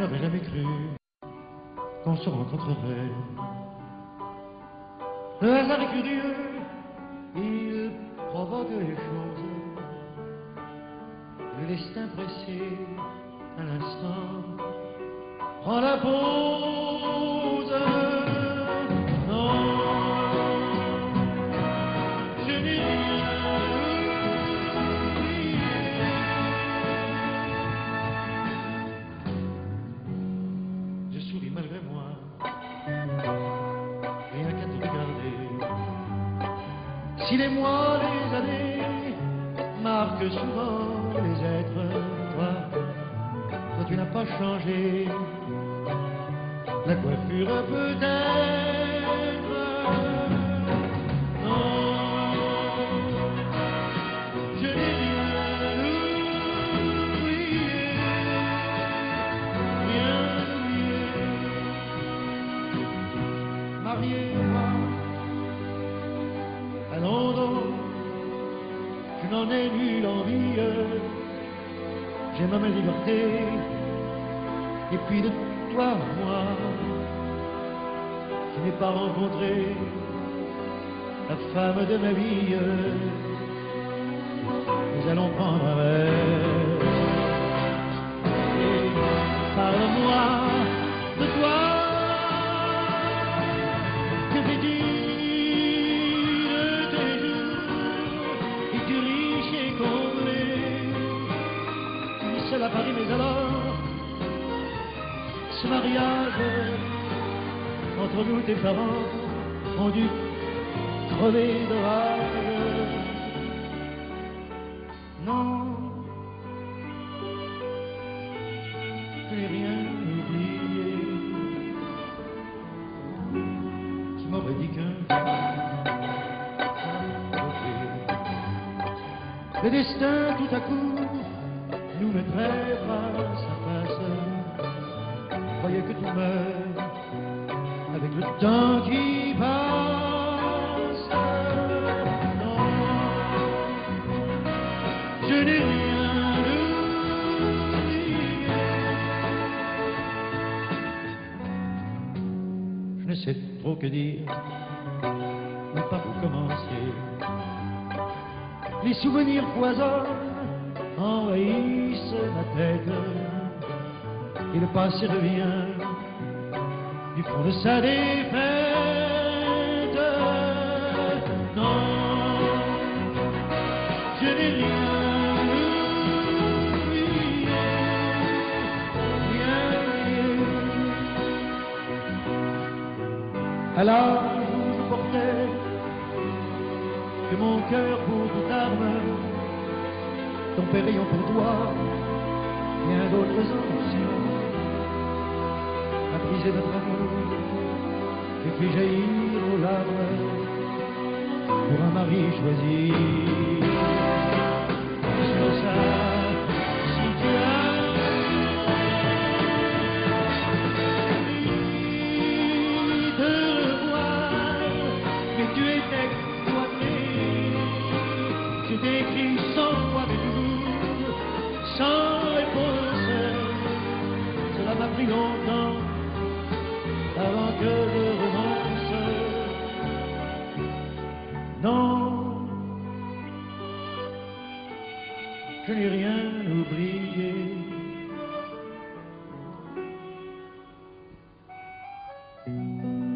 jamais cru qu'on se rencontrerait. Le hasard est curieux, il provoque les choses. Le destin pressé, à l'instant, prend la pause. Si les mois, les années marquent souvent les êtres, toi, toi tu n'as pas changé. La coiffure peut-être. Je n'en ai nulle envie. J'aime ma liberté, et puis de toi, moi, je n'ai pas rencontré la femme de ma vie. Nous allons prendre ce mariage entre nous, tes parents, ont dû crever de rage. Non, je n'ai rien oublié. Qui m'aurait dit qu'un le destin tout à coup nous mettrait face à face croyais que tout meurt avec le temps qui passe. Non, je n'ai rien oublié. Je ne sais trop que dire, ni par où commencer? Les souvenirs foisonnent, envahissent ma tête et le passé revient du fond de sa défaite. Non, je n'ai rien oublié, rien où je portais de mon cœur pour toute arme, ton ayant pour toi bien d'autres ambitions brisé notre amour et fait jaillir nos larmes pour un mari choisi? Je n'ai rien oublié.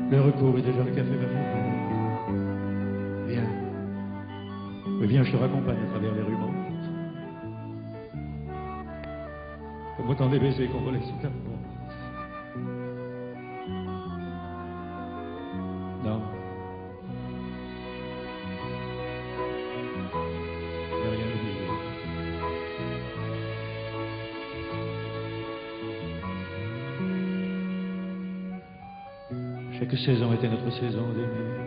Le recours est déjà le café va. Viens. Oui, viens, je te raccompagne à travers les mortes. Comme autant des baisers qu'on volait sous ta porte. Non. Chaque saison était notre saison d'aimer.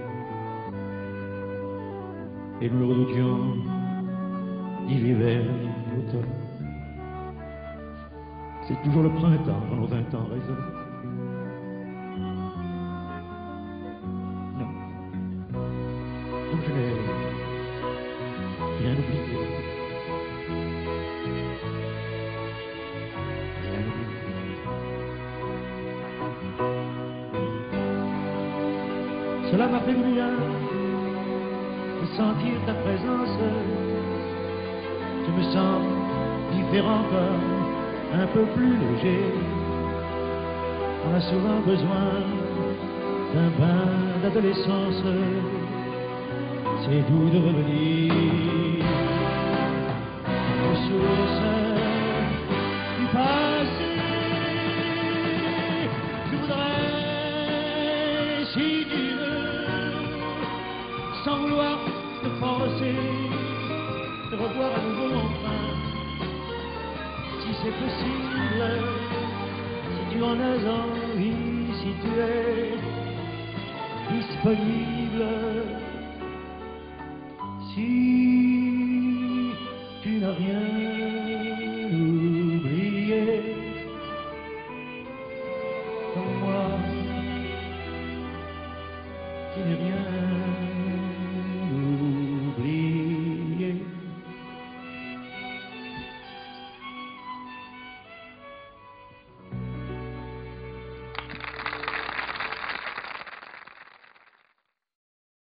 Et nous redoutions, ni l'hiver, ni l'automne. C'est toujours le printemps nos vingt ans résonnent. Cela m'a fait bien de sentir ta présence. Je me sens différent un peu plus léger. On a souvent besoin d'un bain d'adolescence. C'est doux de revenir aux du passé. Je voudrais, si te revoir à nouveau enfin, si c'est possible, si tu en as envie, si tu es disponible, si